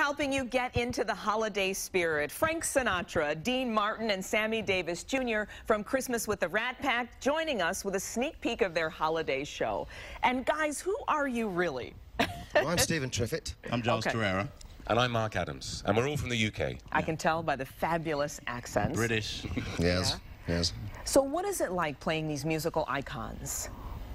helping you get into the holiday spirit. Frank Sinatra, Dean Martin, and Sammy Davis Jr. from Christmas with the Rat Pack joining us with a sneak peek of their holiday show. And guys, who are you really? Well, I'm Stephen Triffitt. I'm Giles Okay. Terera, And I'm Mark Adams, and we're all from the UK. I can tell by the fabulous accents. British. Yes, yes. So what is it like playing these musical icons?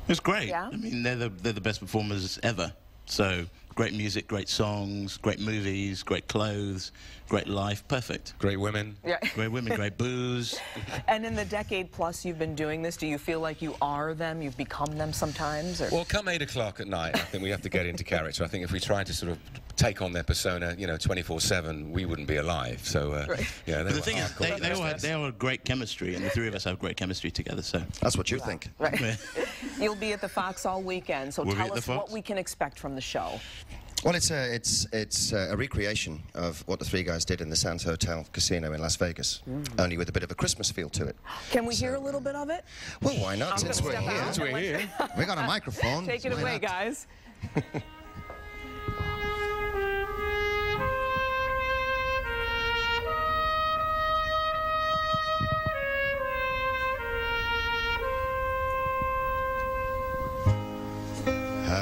It's great. Yeah? I mean, they're the, they're the best performers ever. So, great music, great songs, great movies, great clothes, great life. Perfect. Great women. Yeah. Great women, great booze. And in the decade plus you've been doing this, do you feel like you are them? You've become them sometimes? Or? Well, come 8 o'clock at night, I think we have to get into character. I think if we tried to sort of take on their persona, you know, 24-7, we wouldn't be alive. So, uh, Right. yeah, they the thing is, they, they, all had, they all had great chemistry, and the three of us have great chemistry together. So, That's what you think. Right. You'll be at the Fox all weekend, so We'll tell us what we can expect from the show. Well, it's a, it's, it's uh, a recreation of what the three guys did in the Sands Hotel Casino in Las Vegas, only with a bit of a Christmas feel to it. Can we hear a little bit of it? Well, why not? Since we're here. Since we're here. We got a microphone. Take it why away, not? guys.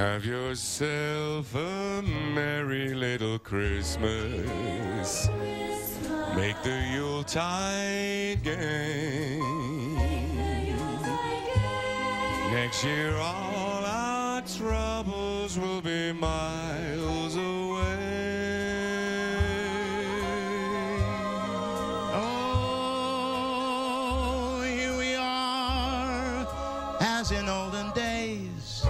Have yourself a merry little Christmas. Make the Yuletide gay. Next year, all our troubles will be miles away. oh, here we are, as in olden days.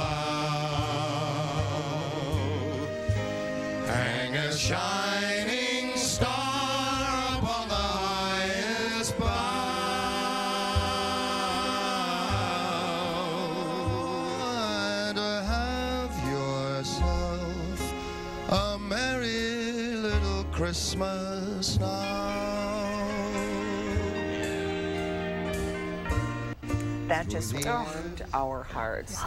shining star upon the highest bough. And have yourself a merry little Christmas now. That just warmed our hearts.